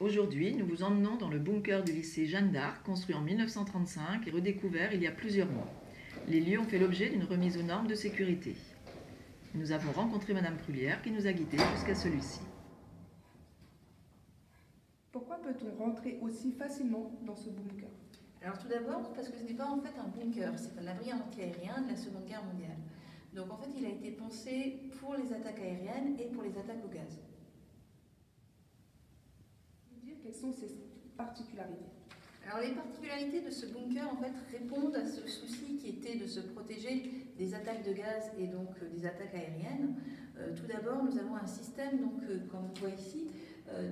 Aujourd'hui, nous vous emmenons dans le bunker du lycée Jeanne d'Arc, construit en 1935 et redécouvert il y a plusieurs mois. Les lieux ont fait l'objet d'une remise aux normes de sécurité. Nous avons rencontré Madame Prulière qui nous a guidés jusqu'à celui-ci. Pourquoi peut-on rentrer aussi facilement dans ce bunker? Alors tout d'abord, parce que ce n'est pas en fait un bunker, c'est un abri antiaérien de la Seconde Guerre mondiale. Donc en fait, il a été pensé pour les attaques aériennes et pour les attaques au gaz. Dire quelles sont ses particularités alors les particularités de ce bunker en fait répondent à ce souci qui était de se protéger des attaques de gaz et donc euh, des attaques aériennes. Euh, tout d'abord, nous avons un système donc euh, comme on voit ici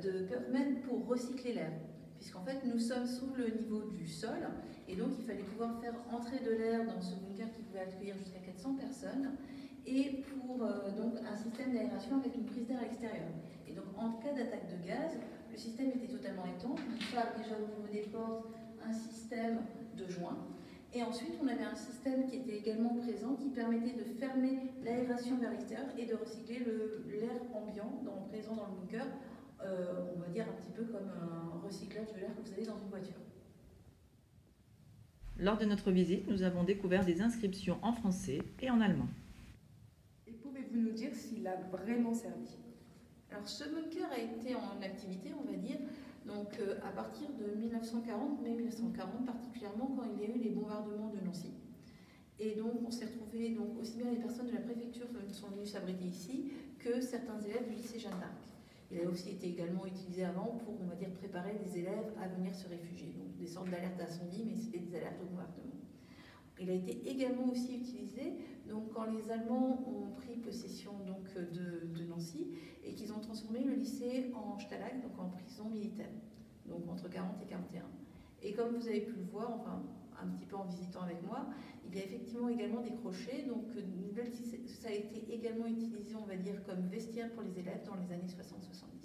de permettre pour recycler l'air puisqu'en fait nous sommes sous le niveau du sol et donc il fallait pouvoir faire entrer de l'air dans ce bunker qui pouvait accueillir jusqu'à 400 personnes et pour donc un système d'aération avec une prise d'air extérieure. Et donc en cas d'attaque de gaz, le système était totalement étanche. On a déjà au niveau des portes un système de joints. Et ensuite, on avait un système qui était également présent qui permettait de fermer l'aération vers l'extérieur et de recycler l'air ambiant dans, présent dans le bunker, euh, on va dire un petit peu comme un recyclage de l'air que vous avez dans une voiture. Lors de notre visite, nous avons découvert des inscriptions en français et en allemand. Et pouvez-vous nous dire s'il a vraiment servi? Alors ce bunker a été en activité, on va dire, donc euh, à partir de 1940, mai 1940 particulièrement quand il y a eu les bombardements de Nancy. Et donc on s'est retrouvé, donc aussi bien les personnes de la préfecture sont venues s'abriter ici que certains élèves du lycée Jeanne d'Arc. Il a aussi été également utilisé avant pour, on va dire, préparer des élèves à venir se réfugier. Donc des sortes d'alertes d'incendie, mais c'était des alertes au bombardement. Il a été également aussi utilisé donc, quand les Allemands ont pris possession donc, de, Nancy et qu'ils ont transformé le lycée en Stalag, donc en prison militaire, donc entre 40 et 41. Et comme vous avez pu le voir, enfin un petit peu en visitant avec moi, il y a effectivement également des crochets, donc ça a été également utilisé, on va dire, comme vestiaire pour les élèves dans les années 60-70.